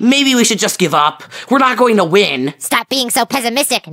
Maybe we should just give up. We're not going to win. Stop being so pessimistic.